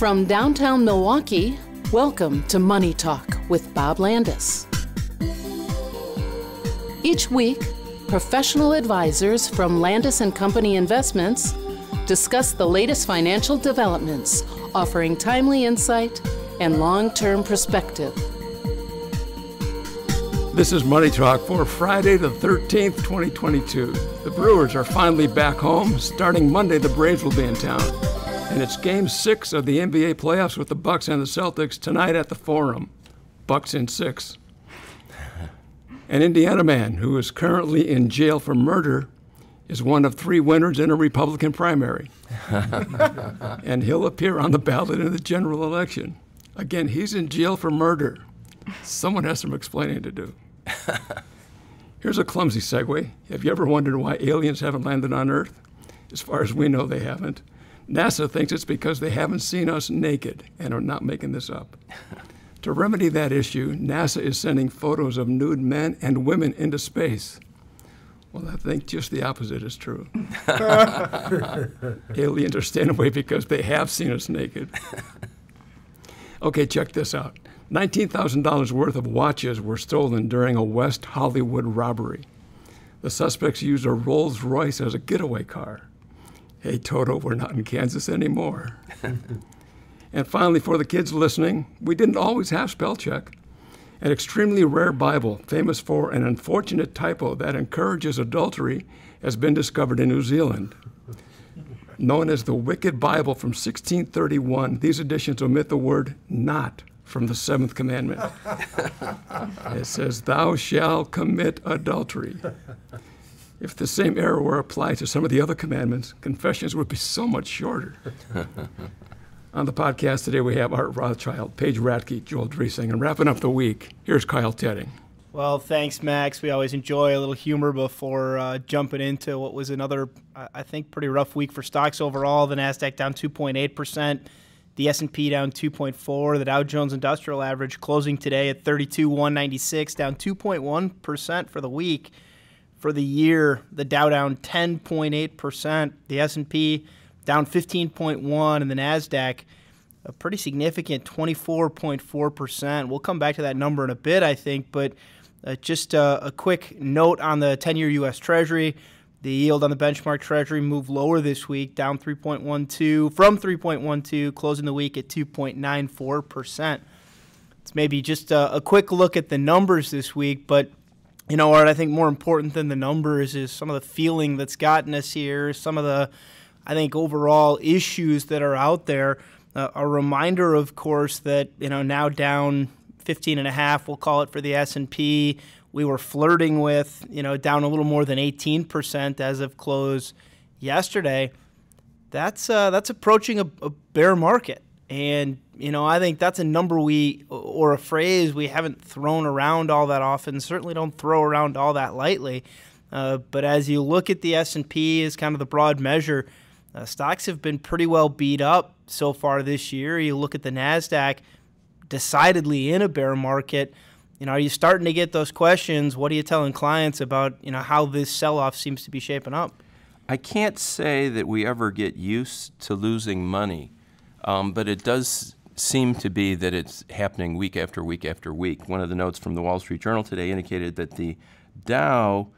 From downtown Milwaukee, welcome to Money Talk with Bob Landaas. Each week, professional advisors from Landaas and Company Investments discuss the latest financial developments, offering timely insight and long-term perspective. This is Money Talk for Friday the 13th, 2022. The Brewers are finally back home. Starting Monday, the Braves will be in town. And it's game six of the NBA playoffs with the Bucks and the Celtics tonight at the Forum. Bucks in six. An Indiana man who is currently in jail for murder is one of three winners in a Republican primary. and he'll appear on the ballot in the general election. Again, he's in jail for murder. Someone has some explaining to do. Here's a clumsy segue. Have you ever wondered why aliens haven't landed on Earth? As far as we know, they haven't. NASA thinks it's because they haven't seen us naked and are not making this up. to remedy that issue, NASA is sending photos of nude men and women into space. Well, I think just the opposite is true. Aliens are staying away because they have seen us naked. Okay, check this out. $19,000 worth of watches were stolen during a West Hollywood robbery. The suspects used a Rolls Royce as a getaway car. Hey, Toto, we're not in Kansas anymore. and finally, for the kids listening, we didn't always have spell check. An extremely rare Bible, famous for an unfortunate typo that encourages adultery, has been discovered in New Zealand. Known as the Wicked Bible from 1631, these editions omit the word not from the seventh commandment. it says, Thou shalt commit adultery. If the same error were applied to some of the other commandments, confessions would be so much shorter. On the podcast today, we have Art Rothschild, Paige Radke, Joel Dresang, and wrapping up the week, here's Kyle Tetting. Well, thanks, Max. We always enjoy a little humor before uh, jumping into what was another, I think, pretty rough week for stocks overall. The Nasdaq down 2.8 percent, the S&P down 2.4, the Dow Jones Industrial Average closing today at 32,196, down 2.1 percent for the week for the year, the Dow down 10.8%, the S&P down 15.1 and the Nasdaq a pretty significant 24.4%. We'll come back to that number in a bit, I think, but uh, just a, a quick note on the 10-year US Treasury. The yield on the benchmark Treasury moved lower this week, down 3.12 from 3.12, closing the week at 2.94%. It's maybe just a, a quick look at the numbers this week, but you know, Art, I think more important than the numbers is some of the feeling that's gotten us here, some of the, I think, overall issues that are out there. Uh, a reminder, of course, that, you know, now down 15 and a half, we'll call it for the S&P. We were flirting with, you know, down a little more than 18% as of close yesterday. That's, uh, that's approaching a, a bear market. And you know, I think that's a number we or a phrase we haven't thrown around all that often. Certainly don't throw around all that lightly. Uh, but as you look at the S&P as kind of the broad measure, uh, stocks have been pretty well beat up so far this year. You look at the Nasdaq, decidedly in a bear market. You know, are you starting to get those questions? What are you telling clients about you know how this sell-off seems to be shaping up? I can't say that we ever get used to losing money, um, but it does seem to be that it's happening week after week after week. One of the notes from the Wall Street Journal today indicated that the Dow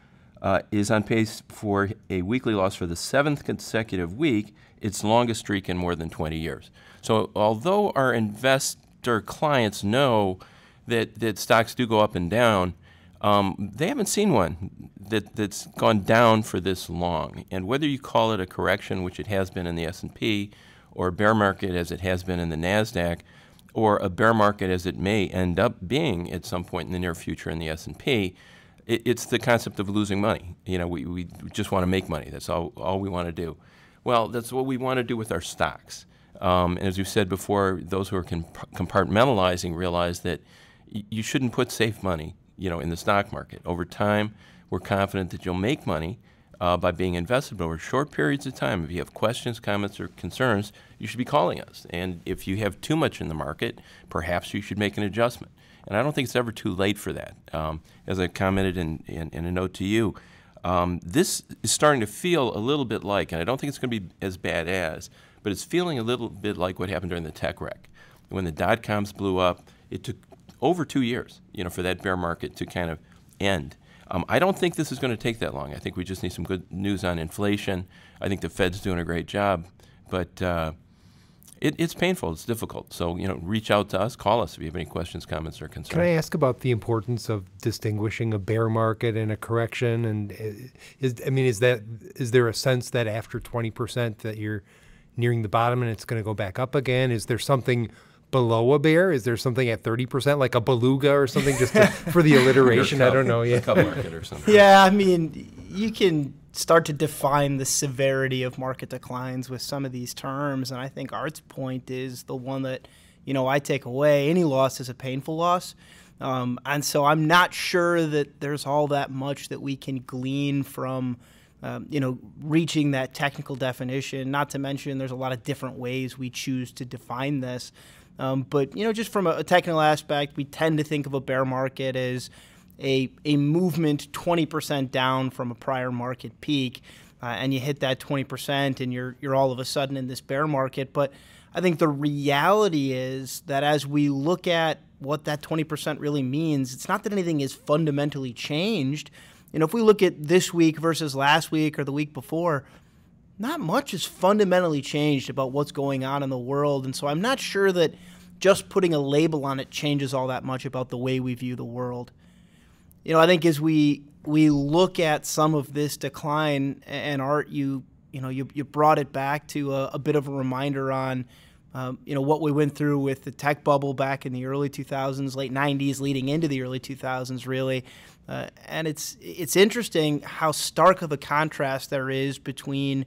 uh, is on pace for a weekly loss for the seventh consecutive week, its longest streak in more than 20 years. So, although our investor clients know that, that stocks do go up and down, um, they haven't seen one that, that's gone down for this long. And whether you call it a correction, which it has been in the S&P, or a bear market as it has been in the NASDAQ, or a bear market as it may end up being at some point in the near future in the S&P, it, it's the concept of losing money. You know, we, we just want to make money. That's all, all we want to do. Well, that's what we want to do with our stocks. Um, and as you said before, those who are compartmentalizing realize that you shouldn't put safe money, you know, in the stock market. Over time, we're confident that you'll make money, uh, by being invested over short periods of time. If you have questions, comments, or concerns, you should be calling us. And if you have too much in the market, perhaps you should make an adjustment. And I don't think it's ever too late for that. Um, as I commented in, in, in, a note to you, Um, this is starting to feel a little bit like, and I don't think it's going to be as bad as, but it's feeling a little bit like what happened during the tech wreck. When the dot coms blew up, it took over two years, you know, for that bear market to kind of end. Um, I don't think this is going to take that long. I think we just need some good news on inflation. I think the Fed's doing a great job, but uh, it, it's painful. It's difficult. So you know, reach out to us, call us if you have any questions, comments, or concerns. Can I ask about the importance of distinguishing a bear market and a correction? And uh, is I mean, is that is there a sense that after twenty percent that you're nearing the bottom and it's going to go back up again? Is there something below a bear? Is there something at 30%, like a beluga or something, just to, for the alliteration? I don't know. Yeah. Cup market or something. Yeah, I mean, you can start to define the severity of market declines with some of these terms, and I think Art's point is the one that you know I take away. Any loss is a painful loss. Um, and so I'm not sure that there's all that much that we can glean from, um, you know, reaching that technical definition. Not to mention, there's a lot of different ways we choose to define this. Um, but you know, just from a, technical aspect, we tend to think of a bear market as a, a movement 20% down from a prior market peak, uh, and you hit that 20%, and you're you're all of a sudden in this bear market. But I think the reality is that as we look at what that 20% really means, it's not that anything is fundamentally changed. You know, if we look at this week versus last week or the week before, not much has fundamentally changed about what's going on in the world. And so I'm not sure that just putting a label on it changes all that much about the way we view the world. You know, I think as we we look at some of this decline and art, you you know you, you brought it back to a, a bit of a reminder on um, you know what we went through with the tech bubble back in the early 2000s, late 90s, leading into the early 2000s, really. Uh, and it's it's interesting how stark of a contrast there is between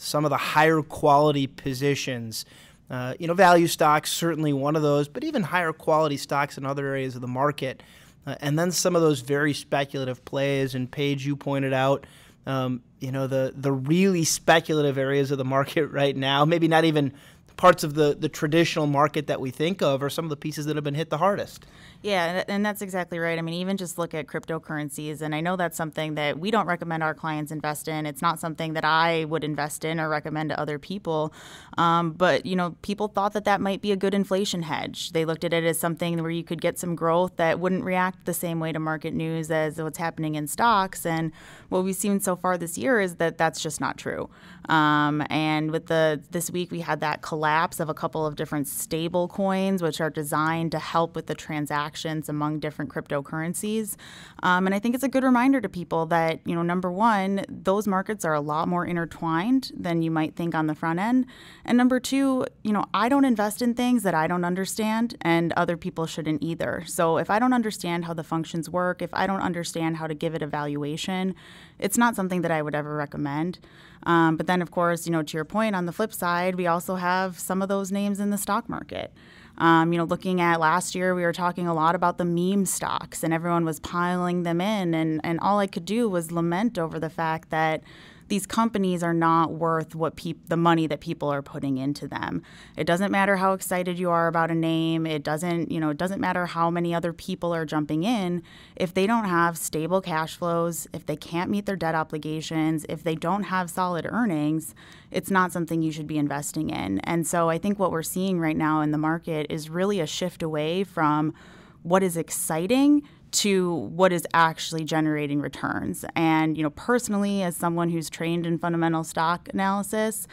some of the higher quality positions. Uh, you know, value stocks certainly one of those, but even higher quality stocks in other areas of the market. Uh, and then some of those very speculative plays. And Paige, you pointed out, um, you know, the the really speculative areas of the market right now. Maybe not even parts of the the traditional market that we think of are some of the pieces that have been hit the hardest. Yeah, and that's exactly right. I mean, even just look at cryptocurrencies, and I know that's something that we don't recommend our clients invest in. It's not something that I would invest in or recommend to other people. Um, but you know, people thought that that might be a good inflation hedge. They looked at it as something where you could get some growth that wouldn't react the same way to market news as what's happening in stocks. And what we've seen so far this year is that that's just not true. Um, and with the this week, we had that collapse of a couple of different stable coins, which are designed to help with the transactions among different cryptocurrencies. Um, and I think it's a good reminder to people that, you know, number one, those markets are a lot more intertwined than you might think on the front end. And number two, you know, I don't invest in things that I don't understand, and other people shouldn't either. So if I don't understand how the functions work, if I don't understand how to give it a valuation, it's not something that I would ever recommend. Um, but then, of course, you know, to your point, on the flip side, we also have some of those names in the stock market. Um, you know, looking at last year, we were talking a lot about the meme stocks, and everyone was piling them in, and and all I could do was lament over the fact that these companies are not worth what the money that people are putting into them. It doesn't matter how excited you are about a name. It doesn't, you know, it doesn't matter how many other people are jumping in. If they don't have stable cash flows, if they can't meet their debt obligations, if they don't have solid earnings, it's not something you should be investing in. And so I think what we're seeing right now in the market is really a shift away from what is exciting to what is actually generating returns. And, you know, personally, as someone who's trained in fundamental stock analysis,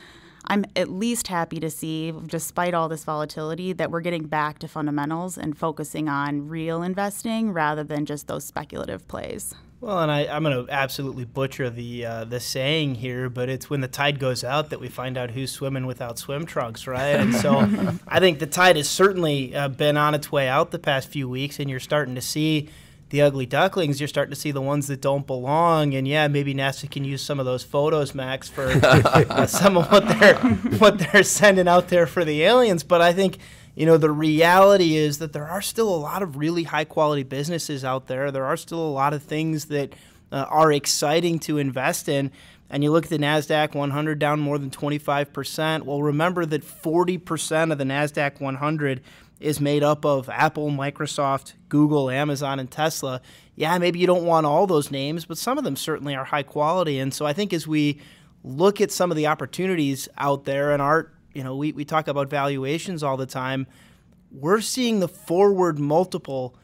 I'm at least happy to see, despite all this volatility, that we're getting back to fundamentals and focusing on real investing rather than just those speculative plays. Well, and I, am going to absolutely butcher the uh, the saying here, but it's when the tide goes out that we find out who's swimming without swim trunks, right? And so I think the tide has certainly uh, been on its way out the past few weeks, and you're starting to see the ugly ducklings, you're starting to see the ones that don't belong. And yeah, maybe NASA can use some of those photos, Max, for uh, some of what they're what they're sending out there for the aliens. But I think you know the reality is that there are still a lot of really high quality businesses out there. There are still a lot of things that uh, are exciting to invest in. And you look at the NASDAQ 100 down more than 25%. Well, remember that 40% of the NASDAQ 100 is made up of Apple, Microsoft, Google, Amazon, and Tesla, yeah, maybe you don't want all those names, but some of them certainly are high quality. And so I think as we look at some of the opportunities out there and art, you know, we, we talk about valuations all the time. We're seeing the forward multiple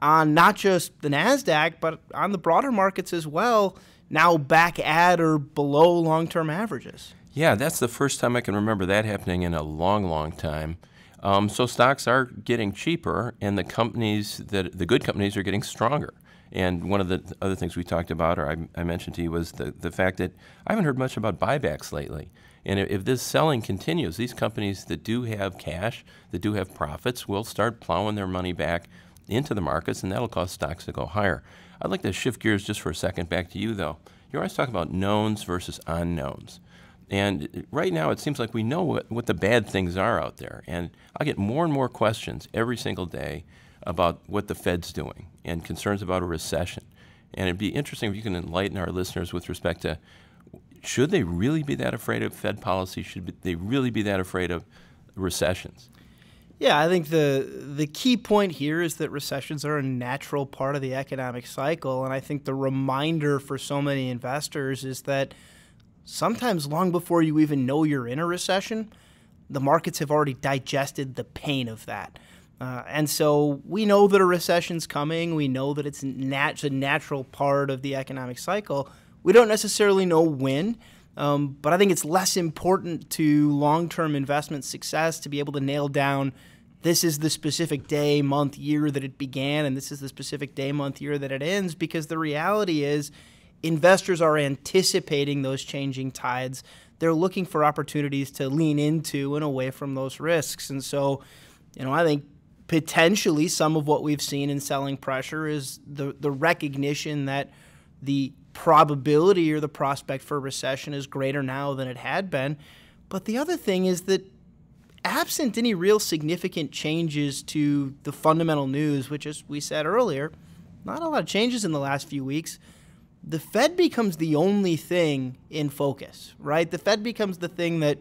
on not just the NASDAQ, but on the broader markets as well, now back at or below long term averages. Yeah, that's the first time I can remember that happening in a long, long time. Um, so stocks are getting cheaper, and the companies that the good companies are getting stronger. And one of the other things we talked about, or I, I, mentioned to you, was the, the fact that I haven't heard much about buybacks lately. And if, this selling continues, these companies that do have cash, that do have profits, will start plowing their money back into the markets, and that'll cause stocks to go higher. I'd like to shift gears just for a second back to you, though. You're always talking about knowns versus unknowns. And right now, it seems like we know what, what the bad things are out there. And I get more and more questions every single day about what the Fed's doing and concerns about a recession. And it'd be interesting if you can enlighten our listeners with respect to should they really be that afraid of Fed policy? Should they really be that afraid of recessions? Yeah, I think the the key point here is that recessions are a natural part of the economic cycle, and I think the reminder for so many investors is that sometimes long before you even know you're in a recession, the markets have already digested the pain of that. Uh, and so we know that a recession's coming. We know that it's nat- a natural part of the economic cycle. We don't necessarily know when, um, but I think it's less important to long term investment success to be able to nail down this is the specific day, month, year that it began, and this is the specific day, month, year that it ends, because the reality is investors are anticipating those changing tides. They're looking for opportunities to lean into and away from those risks. And so, you know, I think potentially some of what we've seen in selling pressure is the, the recognition that the probability or the prospect for recession is greater now than it had been. But the other thing is that absent any real significant changes to the fundamental news, which as we said earlier, not a lot of changes in the last few weeks, the Fed becomes the only thing in focus, right? The Fed becomes the thing that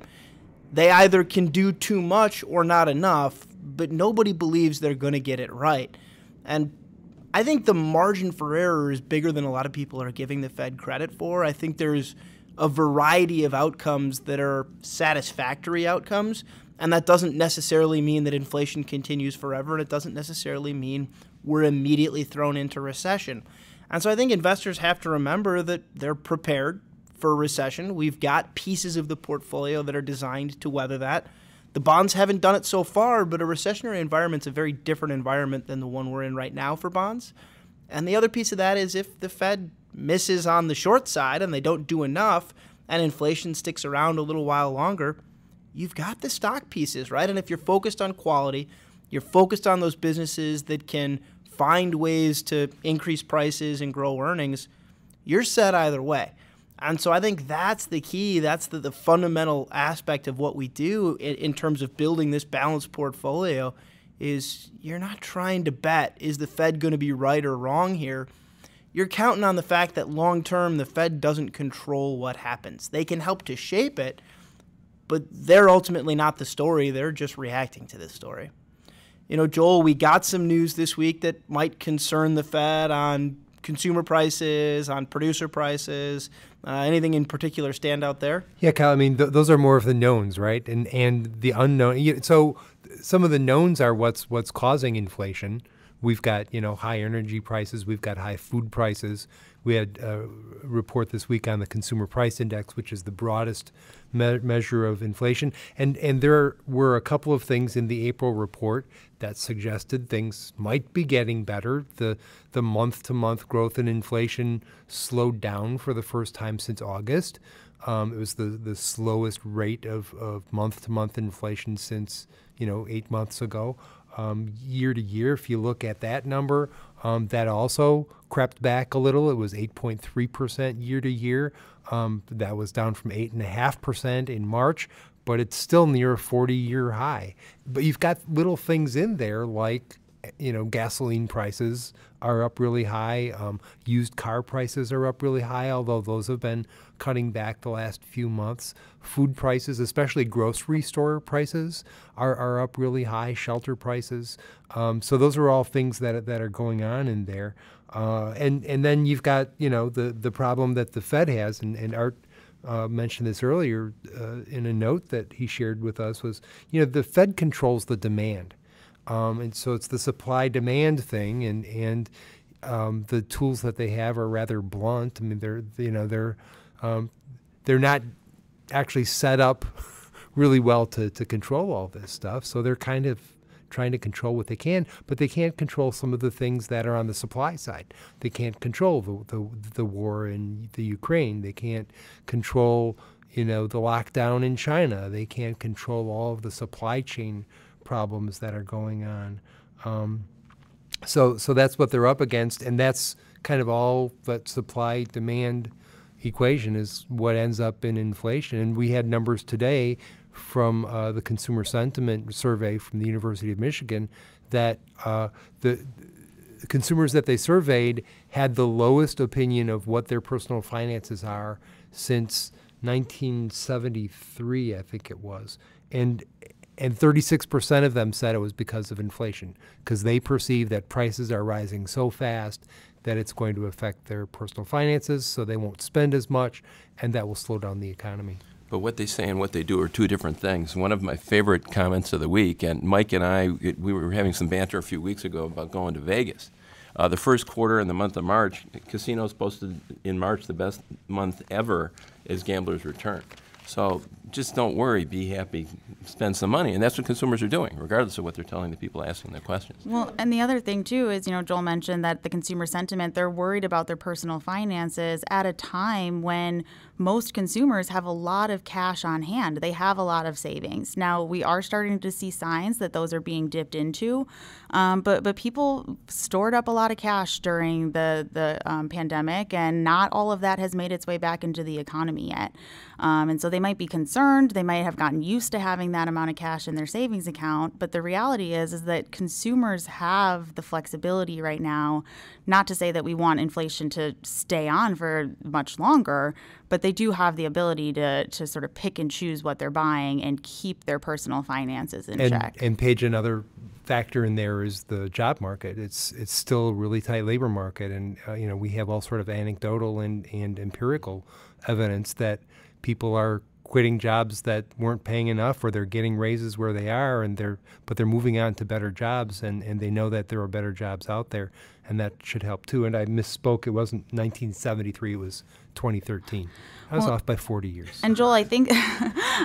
they either can do too much or not enough but nobody believes they're going to get it right. And I think the margin for error is bigger than a lot of people are giving the Fed credit for. I think there's a variety of outcomes that are satisfactory outcomes, and that doesn't necessarily mean that inflation continues forever, and it doesn't necessarily mean we're immediately thrown into recession. And so I think investors have to remember that they're prepared for a recession. We've got pieces of the portfolio that are designed to weather that. The bonds haven't done it so far, but a recessionary environment is a very different environment than the one we're in right now for bonds. And the other piece of that is if the Fed misses on the short side and they don't do enough and inflation sticks around a little while longer, you've got the stock pieces, right? And if you're focused on quality, you're focused on those businesses that can find ways to increase prices and grow earnings, you're set either way. And so I think that's the key. That's the, the fundamental aspect of what we do in, in terms of building this balanced portfolio is you're not trying to bet is the Fed going to be right or wrong here. You're counting on the fact that long term the Fed doesn't control what happens. They can help to shape it, but they're ultimately not the story. They're just reacting to this story. You know, Joel, we got some news this week that might concern the Fed on consumer prices, on producer prices. Uh, anything in particular stand out there? Yeah, Kyle. I mean, th- those are more of the knowns, right? And and the unknown. So some of the knowns are what's what's causing inflation. We've got you know high energy prices. We've got high food prices. We had a report this week on the consumer price index, which is the broadest me- measure of inflation. And and there were a couple of things in the April report that suggested things might be getting better. The the month to month growth in inflation slowed down for the first time since August. Um, it was the, the slowest rate of, of month to month inflation since you know eight months ago. Um, year to year, if you look at that number, um, that also crept back a little. It was 8.3% year to year. Um, that was down from 8.5% in March, but it's still near a 40 year high. But you've got little things in there like you know, gasoline prices are up really high. Um, used car prices are up really high, although those have been cutting back the last few months. Food prices, especially grocery store prices, are, are up really high. Shelter prices. Um, so those are all things that that are going on in there. Uh, and and then you've got you know the the problem that the Fed has, and, and Art uh, mentioned this earlier uh, in a note that he shared with us was you know the Fed controls the demand. Um, and so it's the supply demand thing, and and um, the tools that they have are rather blunt. I mean, they're you know they're um, they're not actually set up really well to to control all this stuff. So they're kind of trying to control what they can, but they can't control some of the things that are on the supply side. They can't control the the, the war in the Ukraine. They can't control you know the lockdown in China. They can't control all of the supply chain problems that are going on. Um, so, so that's what they're up against, and that's kind of all that supply demand equation is what ends up in inflation. And we had numbers today from uh, the consumer sentiment survey from the University of Michigan that uh, the consumers that they surveyed had the lowest opinion of what their personal finances are since 1973, I think it was. And and 36% of them said it was because of inflation, because they perceive that prices are rising so fast that it's going to affect their personal finances, so they won't spend as much, and that will slow down the economy. But what they say and what they do are two different things. One of my favorite comments of the week, and Mike and I, we were having some banter a few weeks ago about going to Vegas. Uh, the first quarter in the month of March, casinos posted in March the best month ever as gamblers return. So just don't worry, be happy, spend some money. And that's what consumers are doing, regardless of what they're telling the people asking their questions. Well, and the other thing, too, is, you know, Joel mentioned that the consumer sentiment, they're worried about their personal finances at a time when most consumers have a lot of cash on hand. They have a lot of savings. Now, we are starting to see signs that those are being dipped into, um, but, but people stored up a lot of cash during the, the um, pandemic, and not all of that has made its way back into the economy yet. Um, and so they might be concerned. They might have gotten used to having that amount of cash in their savings account. But the reality is, is that consumers have the flexibility right now. Not to say that we want inflation to stay on for much longer, but they do have the ability to to sort of pick and choose what they're buying and keep their personal finances in and, check. And Paige, another factor in there is the job market. It's it's still a really tight labor market, and uh, you know we have all sort of anecdotal and, and empirical evidence that people are quitting jobs that weren't paying enough or they're getting raises where they are and they're but they're moving on to better jobs and, and they know that there are better jobs out there and that should help too and i misspoke it wasn't 1973 it was 2013 i was Well, off by 40 years And Joel, I think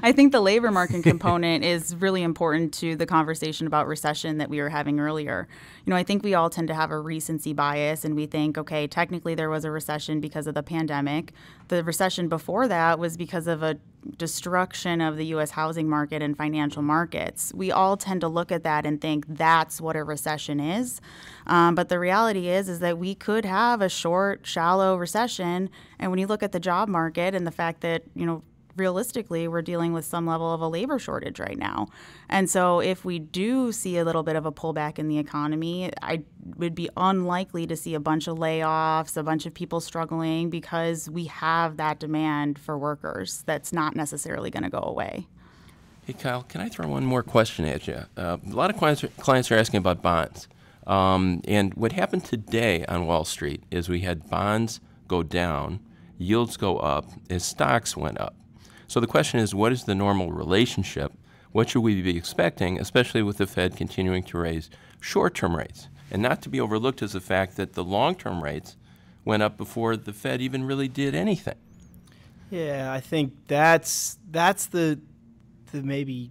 I think the labor market component is really important to the conversation about recession that we were having earlier. You know, I think we all tend to have a recency bias and we think, okay, technically there was a recession because of the pandemic. The recession before that was because of a destruction of the US housing market and financial markets. We all tend to look at that and think that's what a recession is. Um, but the reality is is that we could have a short, shallow recession and when you look at the job market and the fact that, you know, realistically, we're dealing with some level of a labor shortage right now. And so, if we do see a little bit of a pullback in the economy, I would be unlikely to see a bunch of layoffs, a bunch of people struggling because we have that demand for workers that's not necessarily going to go away. Hey, Kyle, can I throw one more question at you? Uh, a lot of clients clients are asking about bonds. Um, and what happened today on Wall Street is we had bonds go down, yields go up, as stocks went up. So the question is, what is the normal relationship? What should we be expecting, especially with the Fed continuing to raise short term rates? And not to be overlooked is the fact that the long term rates went up before the Fed even really did anything. Yeah, I think that's that's the the maybe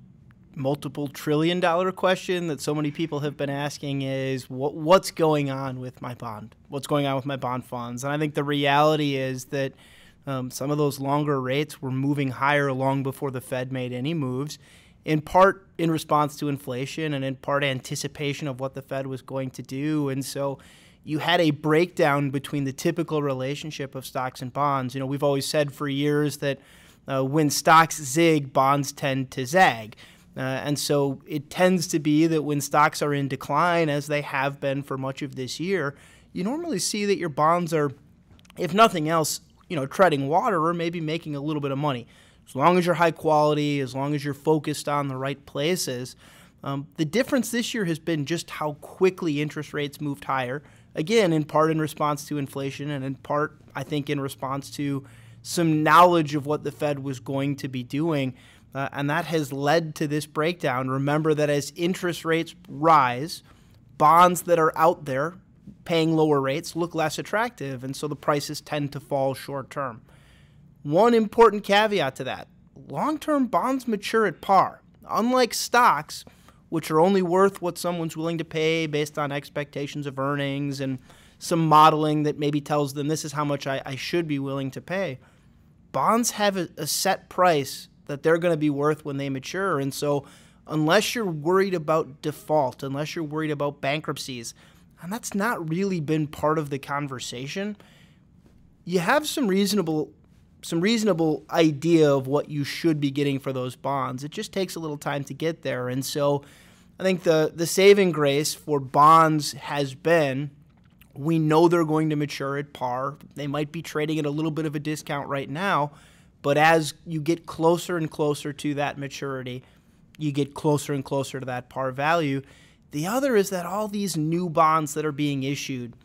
multiple trillion dollar question that so many people have been asking is what what's going on with my bond? What's going on with my bond funds? And I think the reality is that um, some of those longer rates were moving higher long before the Fed made any moves, in part in response to inflation and in part anticipation of what the Fed was going to do. And so you had a breakdown between the typical relationship of stocks and bonds. You know, we've always said for years that uh, when stocks zig, bonds tend to zag. Uh, and so it tends to be that when stocks are in decline, as they have been for much of this year, you normally see that your bonds are, if nothing else, you know, treading water or maybe making a little bit of money. As long as you're high quality, as long as you're focused on the right places. Um, the difference this year has been just how quickly interest rates moved higher. Again, in part in response to inflation, and in part, I think, in response to some knowledge of what the Fed was going to be doing. Uh, and that has led to this breakdown. Remember that as interest rates rise, bonds that are out there paying lower rates look less attractive, and so the prices tend to fall short term. One important caveat to that long term bonds mature at par. Unlike stocks, which are only worth what someone's willing to pay based on expectations of earnings and some modeling that maybe tells them this is how much I, I should be willing to pay. Bonds have a, a set price that they're going to be worth when they mature. And so, unless you're worried about default, unless you're worried about bankruptcies, and that's not really been part of the conversation, you have some reasonable some reasonable idea of what you should be getting for those bonds. It just takes a little time to get there. And so I think the the saving grace for bonds has been we know they're going to mature at par. They might be trading at a little bit of a discount right now, but as you get closer and closer to that maturity, you get closer and closer to that par value. The other is that all these new bonds that are being issued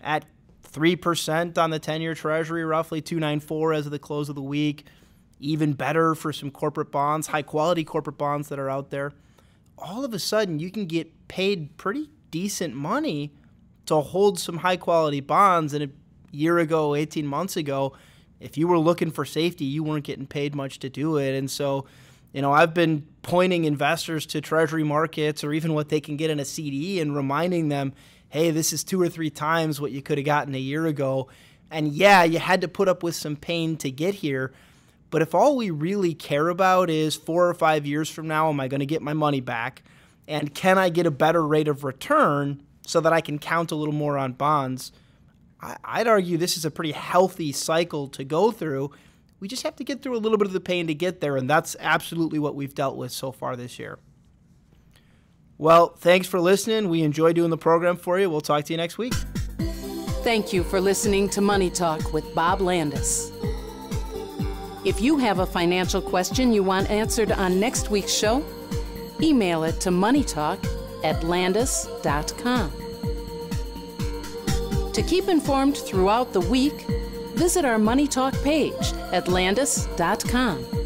at 3% on the 10 year treasury, roughly 294 as of the close of the week, even better for some corporate bonds, high quality corporate bonds that are out there. All of a sudden, you can get paid pretty decent money to hold some high quality bonds. And a year ago, 18 months ago, if you were looking for safety, you weren't getting paid much to do it. And so, you know, I've been pointing investors to treasury markets or even what they can get in a CD and reminding them, hey, this is two or three times what you could have gotten a year ago. And yeah, you had to put up with some pain to get here. But if all we really care about is four or five years from now, am I going to get my money back? And can I get a better rate of return so that I can count a little more on bonds? I'd argue this is a pretty healthy cycle to go through. We just have to get through a little bit of the pain to get there, and that's absolutely what we've dealt with so far this year. Well, thanks for listening. We enjoy doing the program for you. We'll talk to you next week. Thank you for listening to Money Talk with Bob Landaas. If you have a financial question you want answered on next week's show, email it to moneytalk at landaas.com. To keep informed throughout the week, visit our Money Talk page at landaas.com.